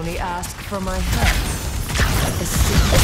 only ask for my help.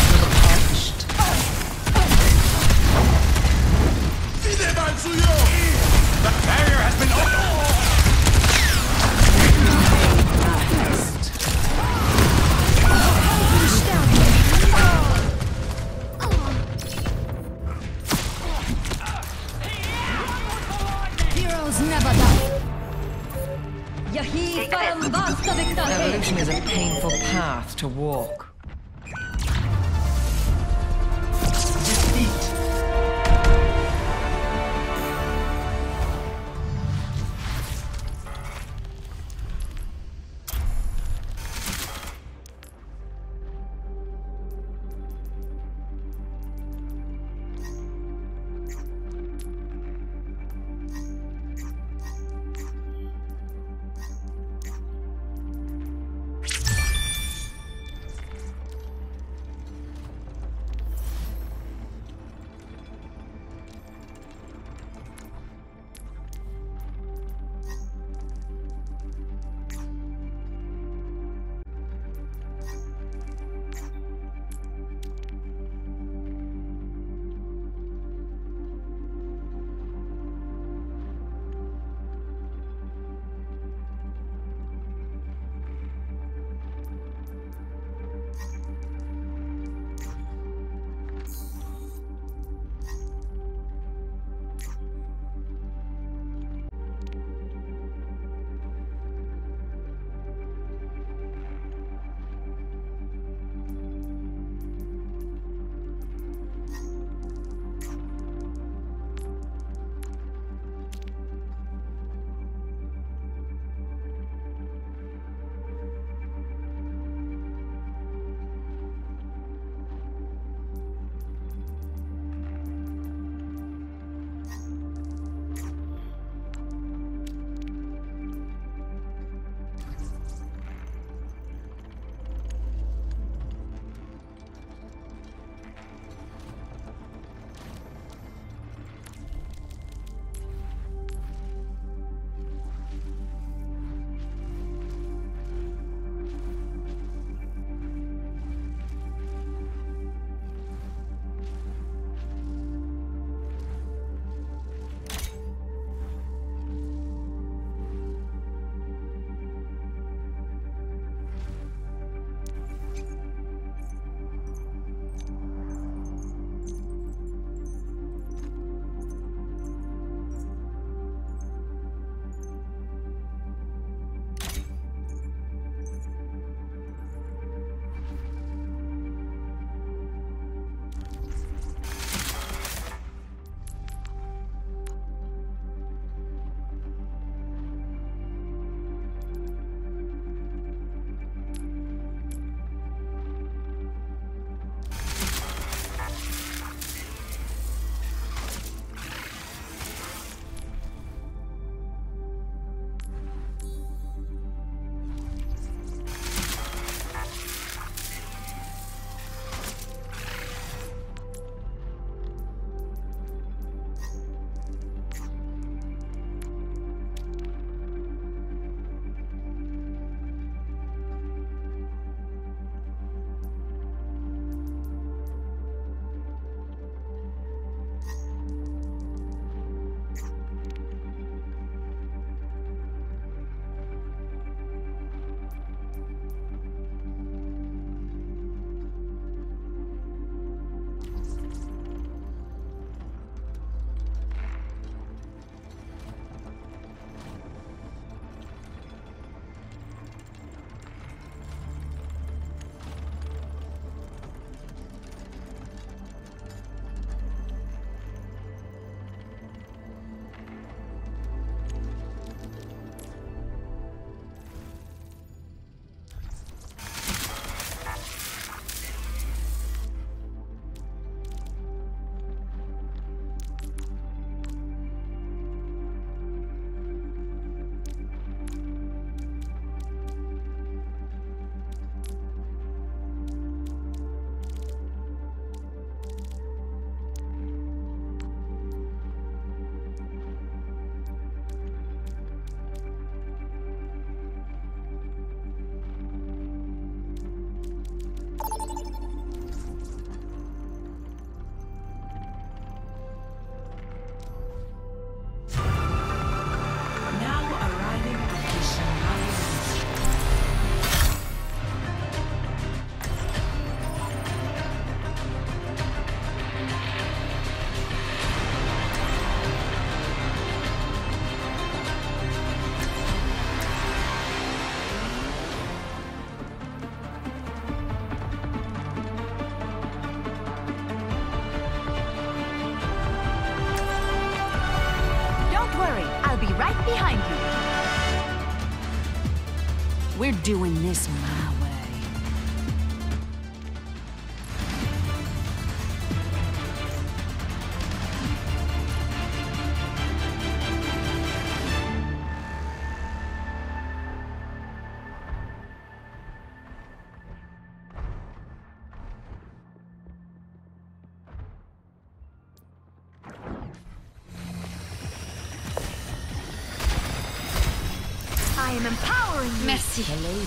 Doing this my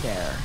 there.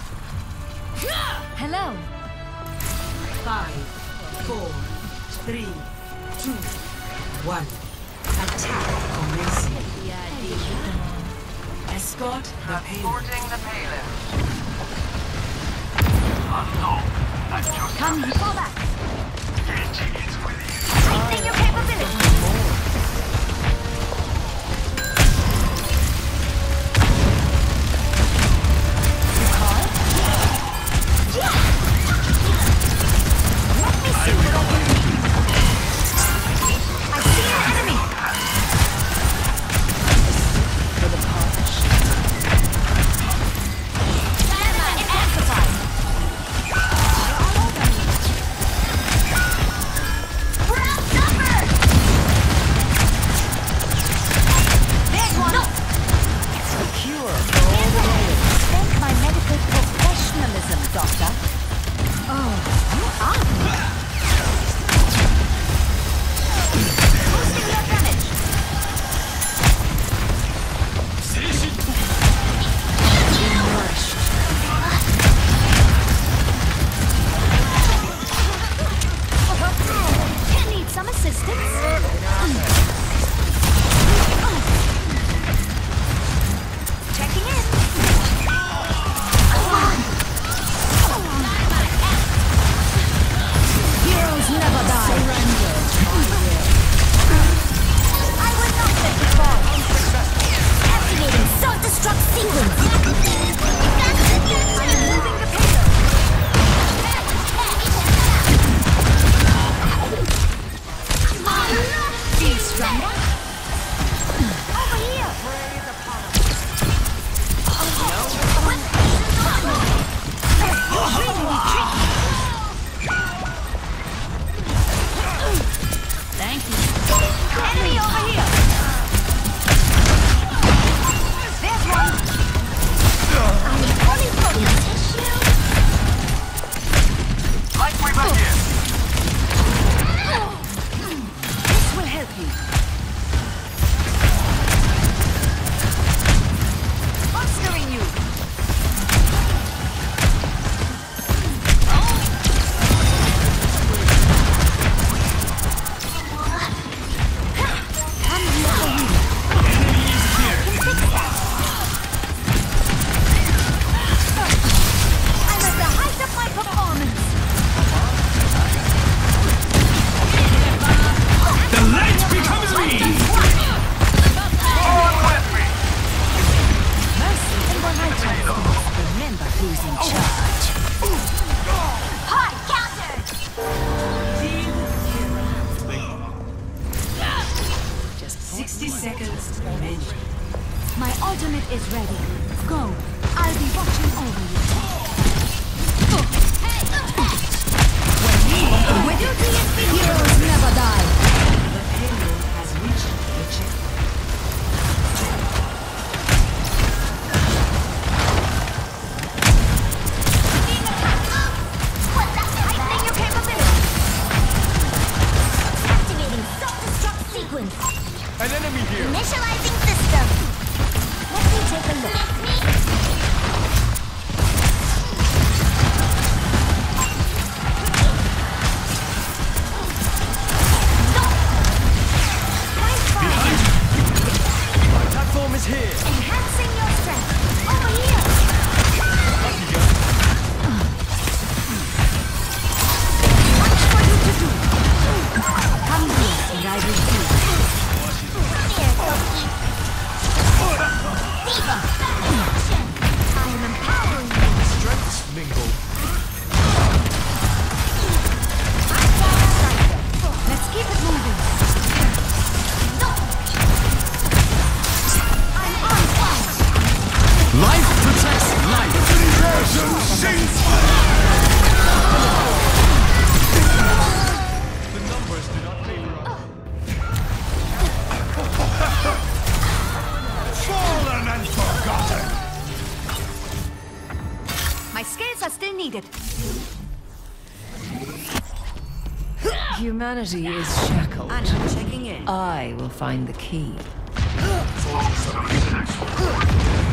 Humanity is shackled. And I'm checking in. I will find the key.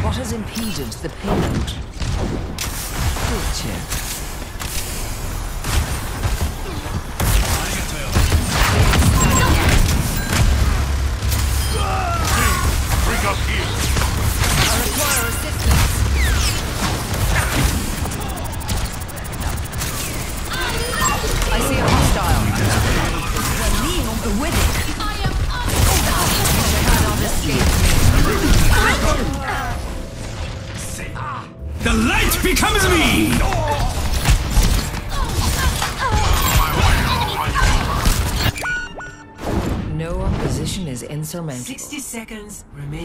What has impeded the payment? Torture. seconds remaining.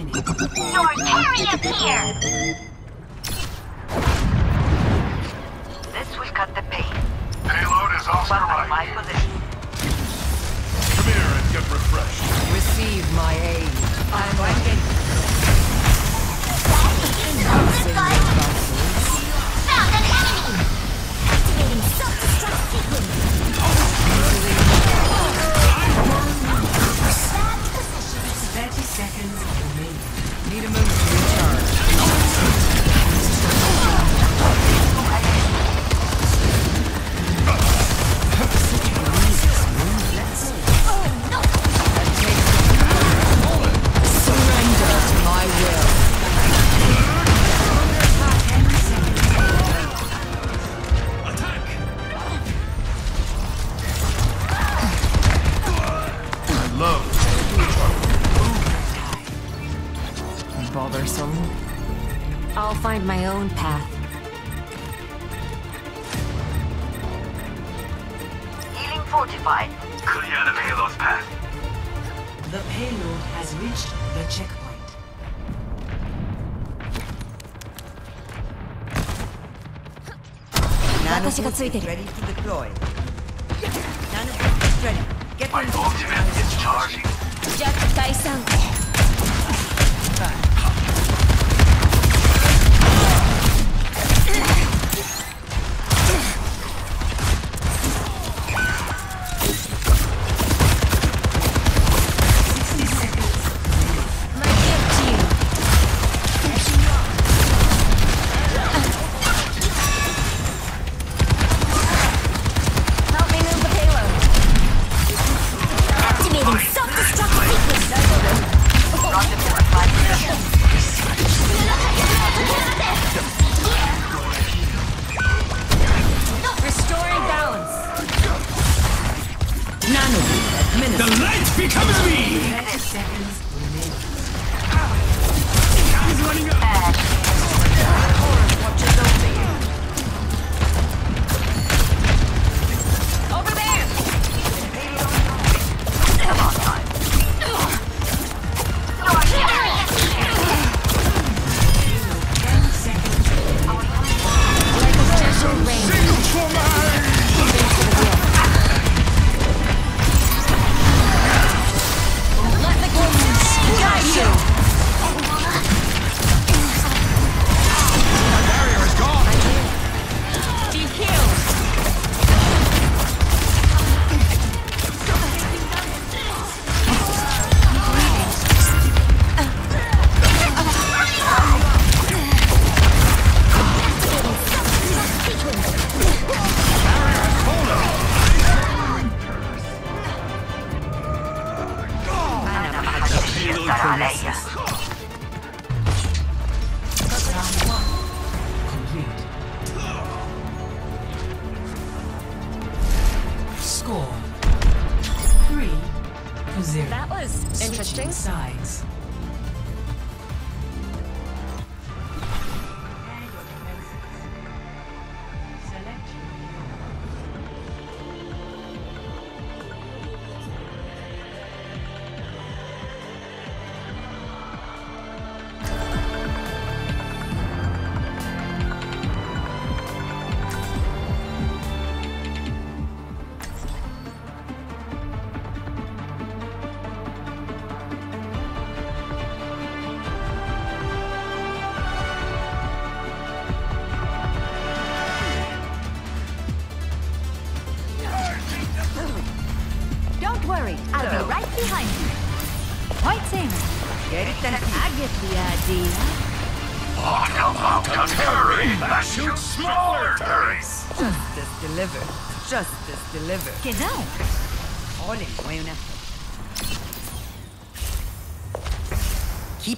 がついてる。Ready to deploy. None of us ready get in ultimate is charging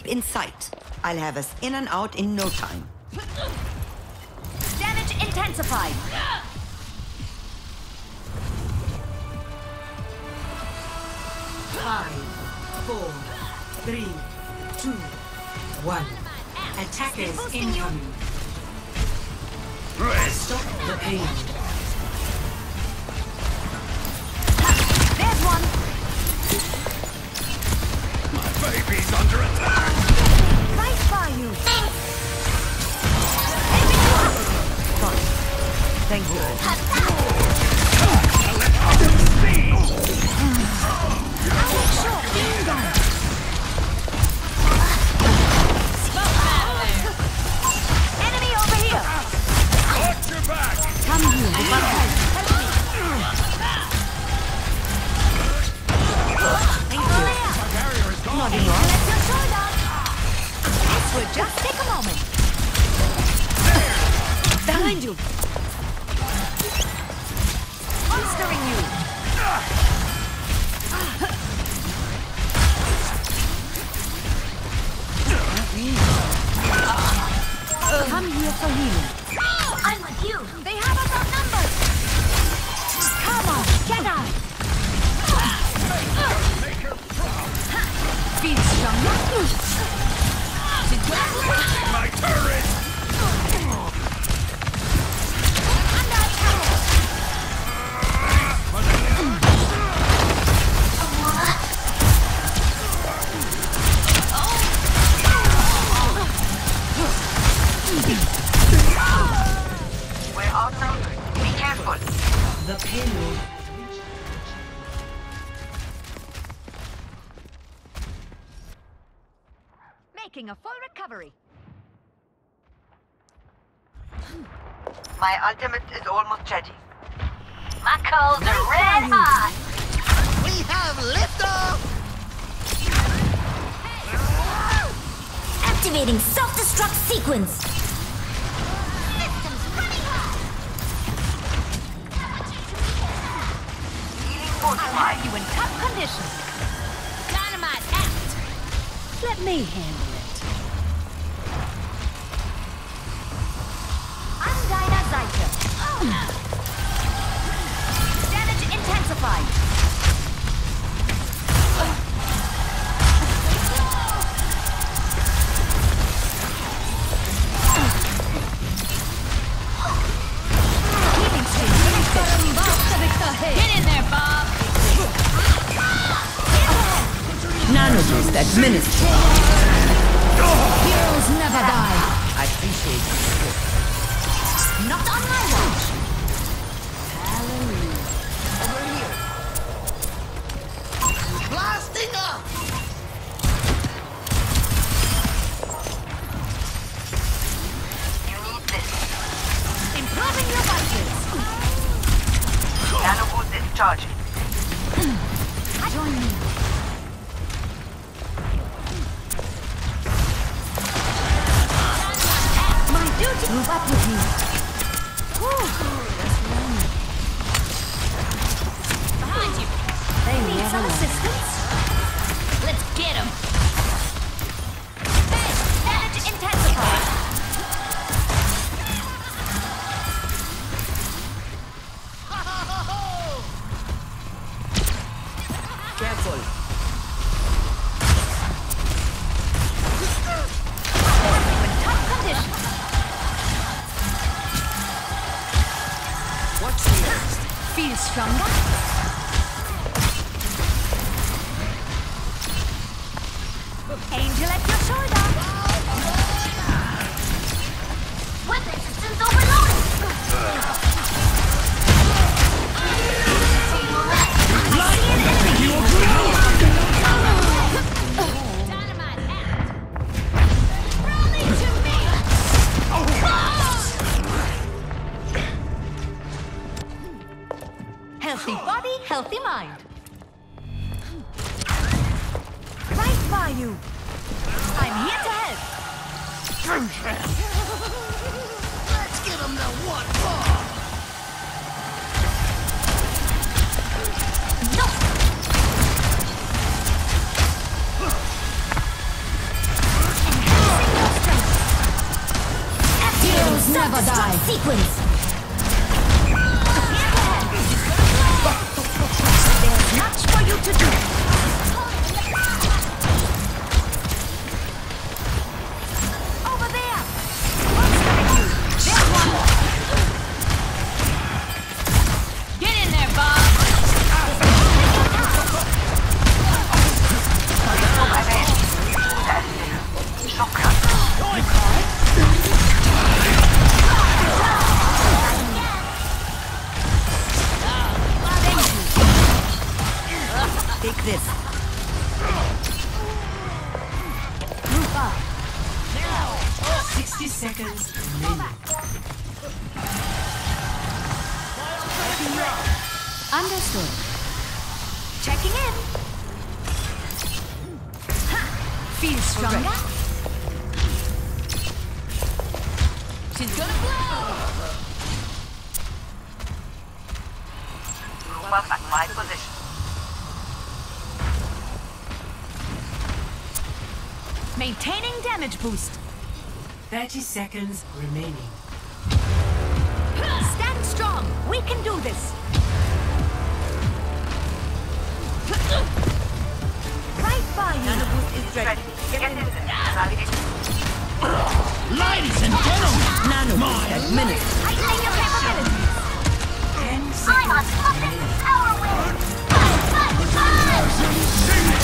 in sight. I'll have us in and out in no time. Damage intensified. Five, four, three, two, one. Attackers incoming. Stop the pain. There's one. My baby's under attack! You. Thank you. I'll make sure. Bingo. Enemy over here. Watch your back! Come here. help. Thank you. Will just take a moment. Behind you. Monstering you. Come here for healing. Oh, I'm with you. They have us outnumbered. Come on, get out. Feel stronger? Together. We're outnumbered. Be careful. The payload Making a full recovery. My ultimate is almost ready. My coals are red hot. We have liftoff! Activating self-destruct sequence. Systems running hot. Healing fortified. You in tough condition. Dynamite out. Let me handle I'm Dinah Zeiter. Damage intensified. Healing. Get in there, Bob. Nanoboost administered. Heroes never die. I appreciate you. Not on my watch. Hallelujah. Over here. Blasting up! You need this. Improving your vitals. Nanoboost is charging. Join me. My duty. Move up with me. Take this. Move up. Now. 60 seconds. Understood. Checking in. Ha! Feel stronger? She's gonna blow! Move up at my position. Maintaining damage boost. 30 seconds remaining. Stand strong. We can do this. Right by you. Nano boost is ready. Ready. Get in there. Navigate. Ladies and gentlemen, Nano boost administered. Heightening your capabilities. 10 seconds remaining. power wave. Victory!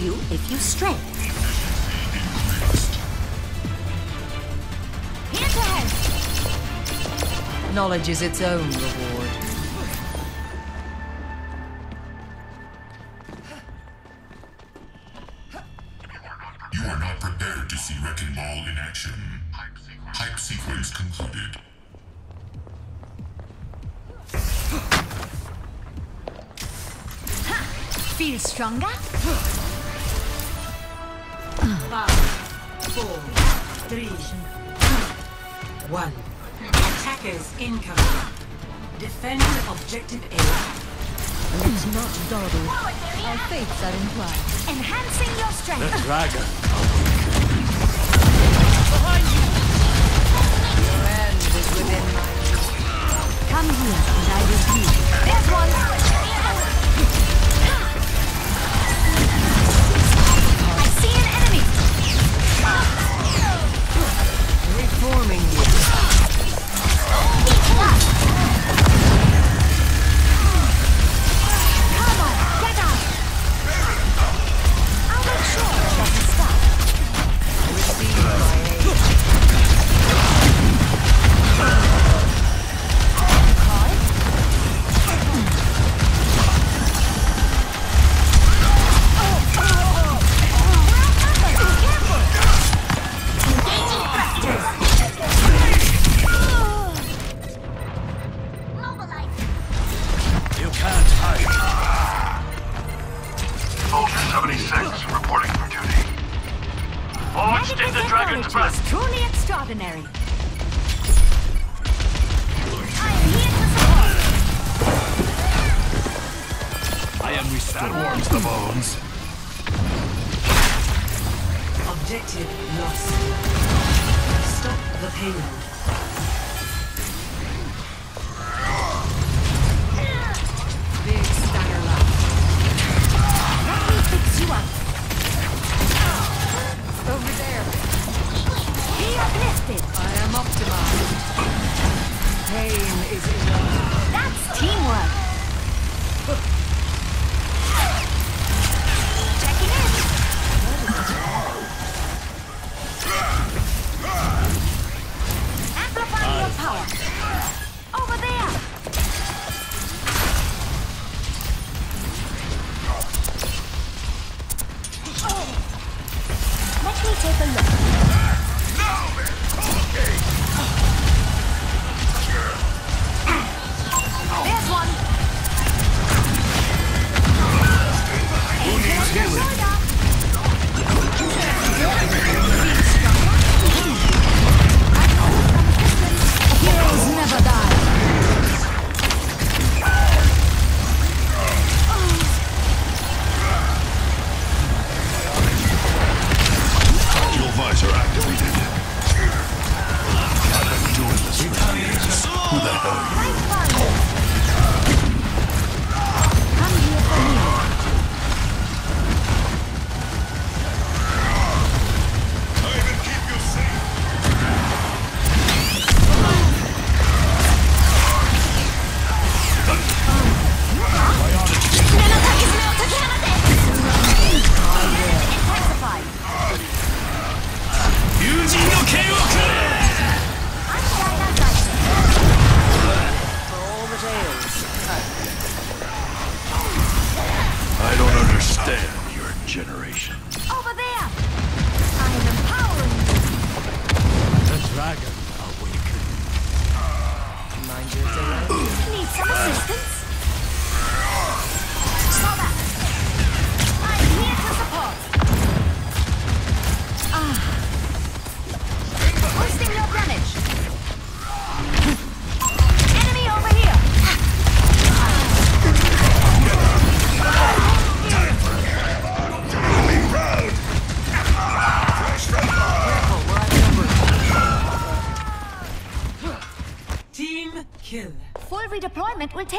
you if you stray. Knowledge is its own reward.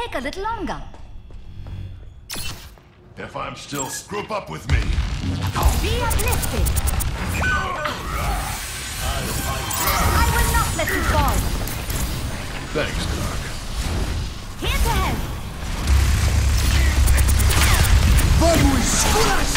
take a little longer. If I'm still screwed up with me. Be uplifted. I will not let you. Thanks, Doc. Here to help. Vamos,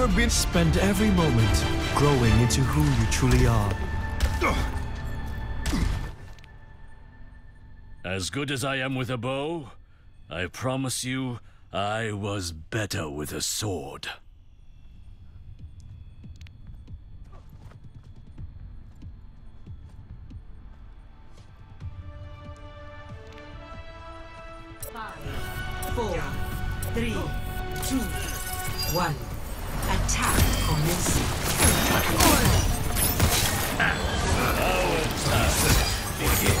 ever been. Spend every moment growing into who you truly are. As good as I am with a bow, I promise you, I was better with a sword. Five, four, three, two, one. Attack commencing. Order! Our begins.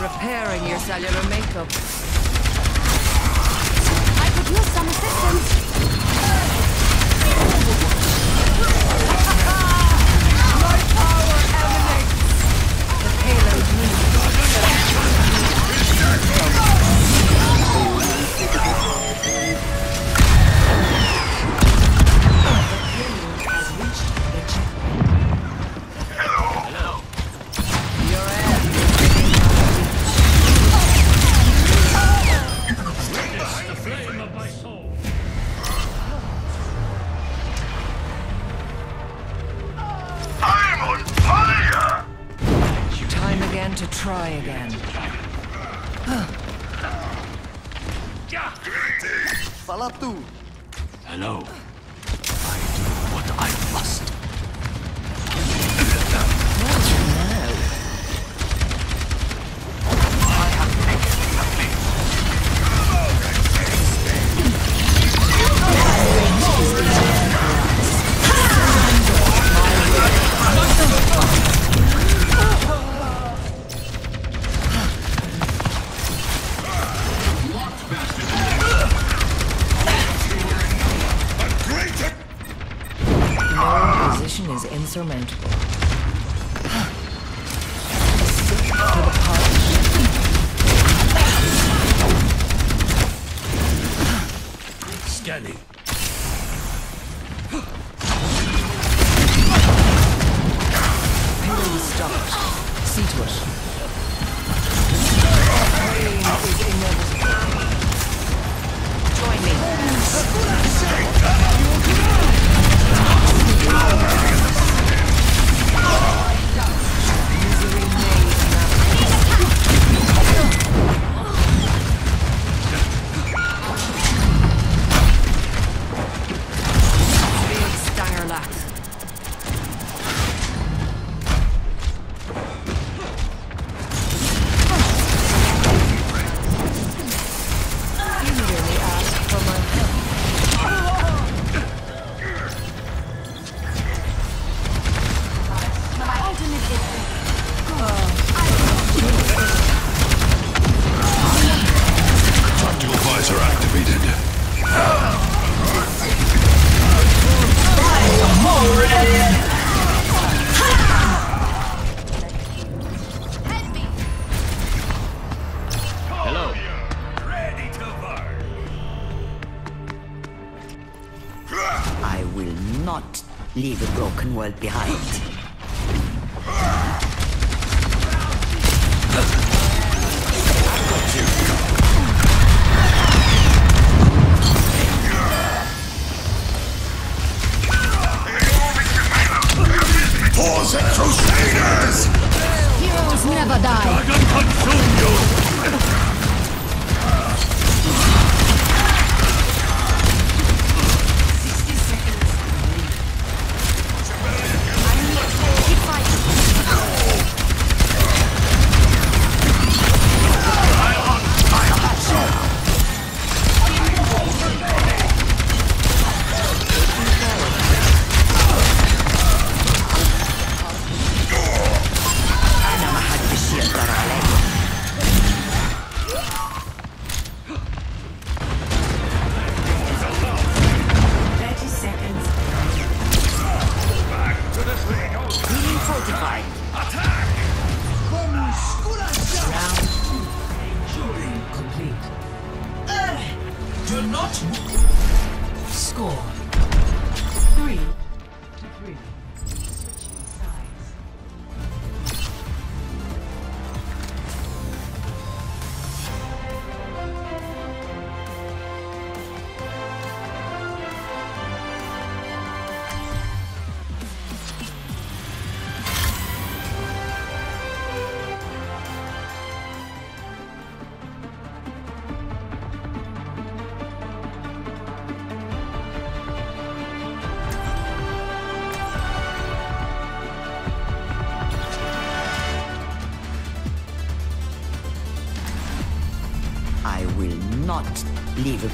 repairing your cellular makeup. I could use some assistance.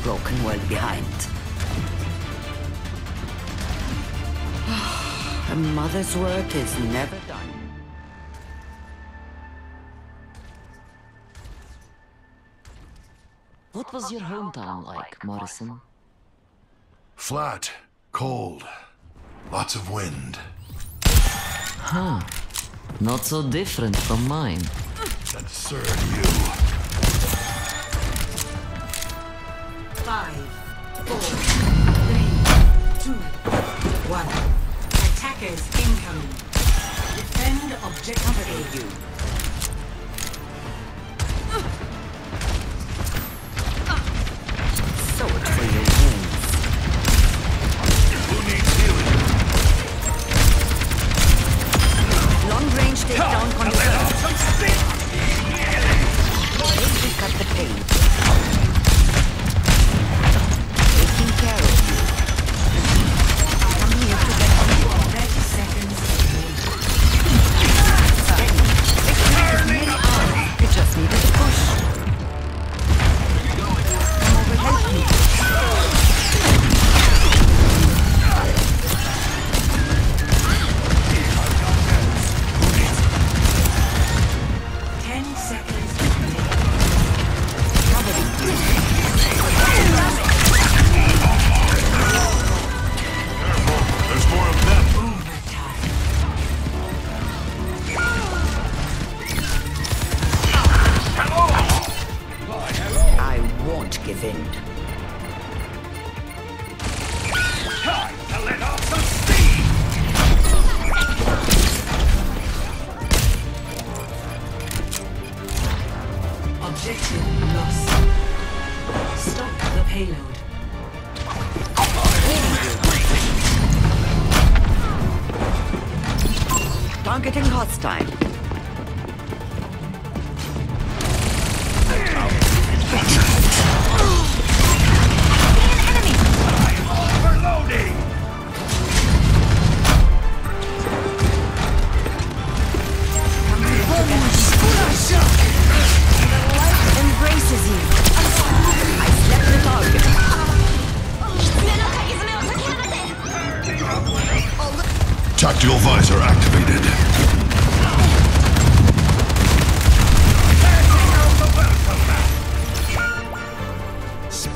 broken world behind. A mother's work is never done. What was your hometown like, Morrison? Flat, cold, lots of wind. Huh. Not so different from mine. That's serve you. Five, four, three, two, one. Attackers incoming. Defend objective A.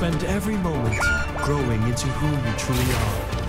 Spend every moment growing into who you truly are.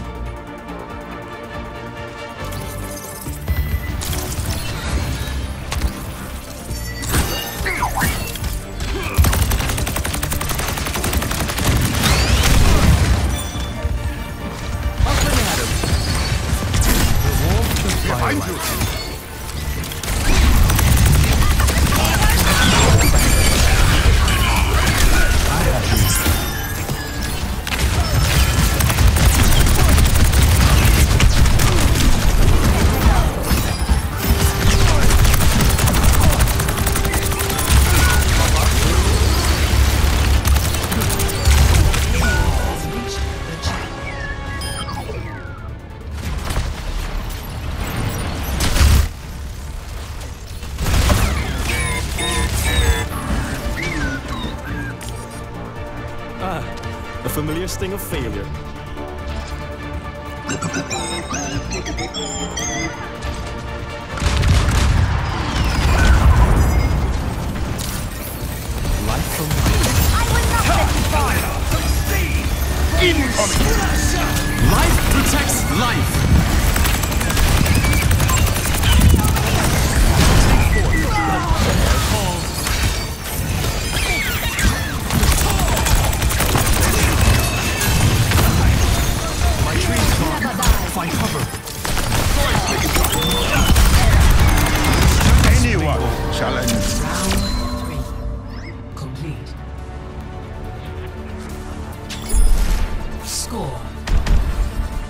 Score.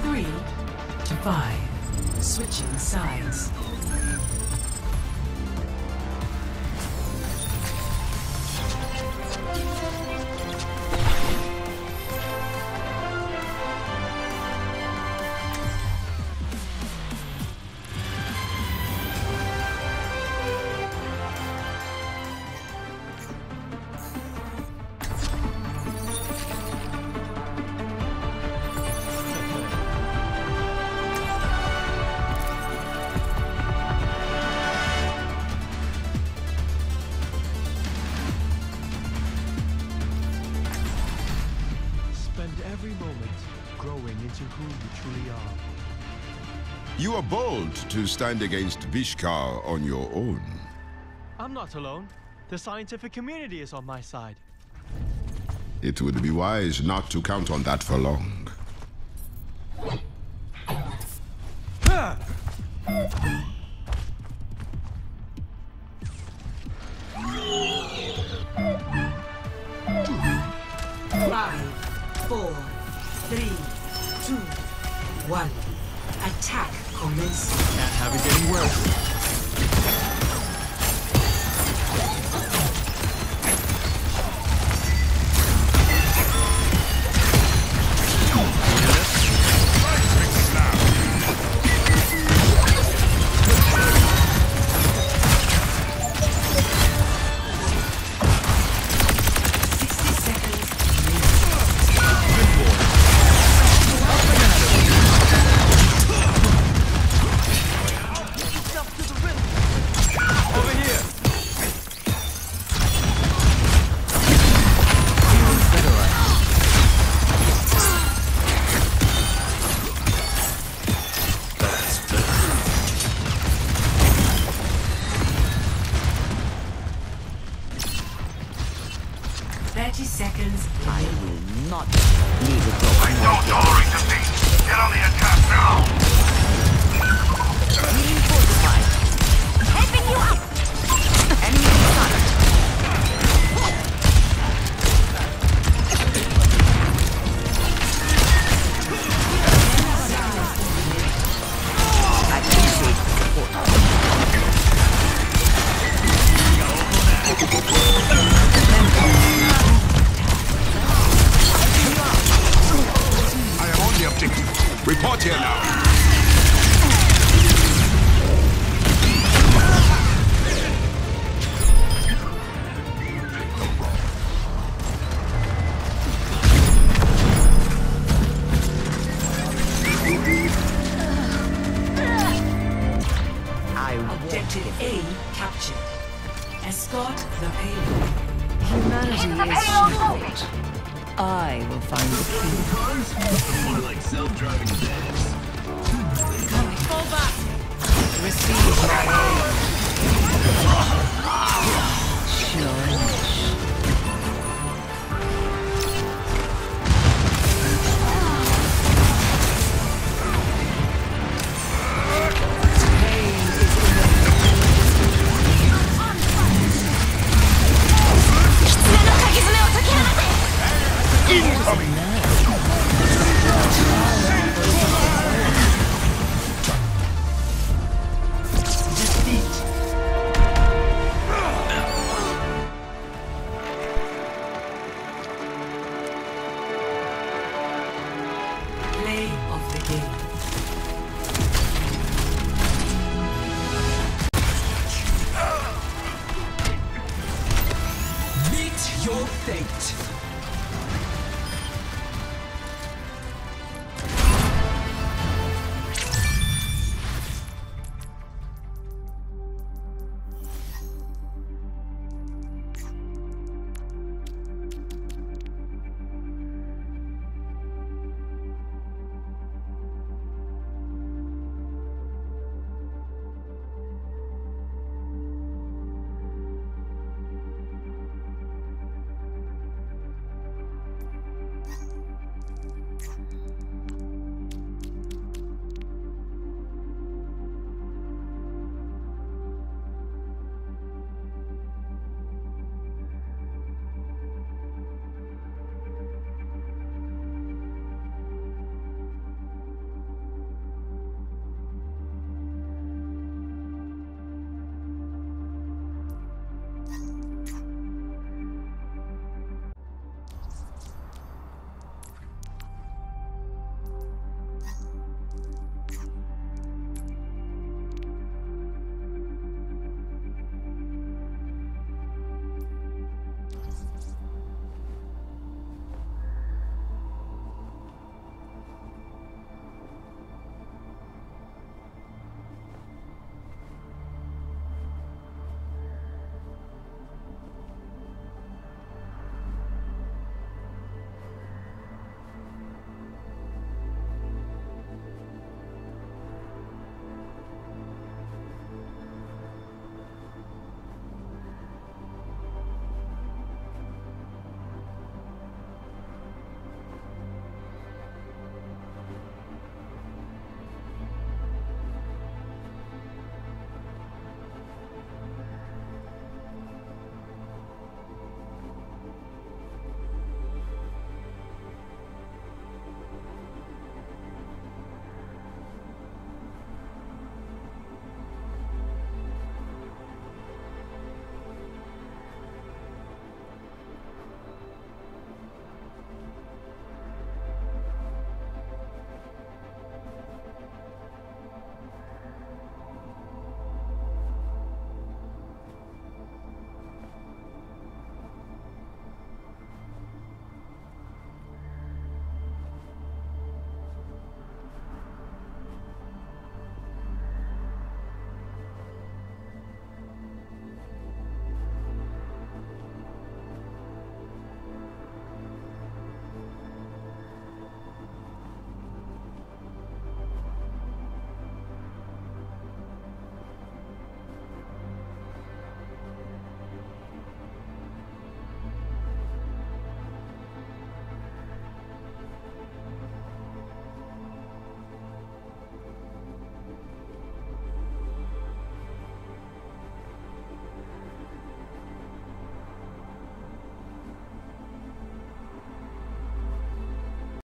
Three to five. Switching sides. To stand against Vishkar on your own. I'm not alone. The scientific community is on my side. It would be wise not to count on that for long.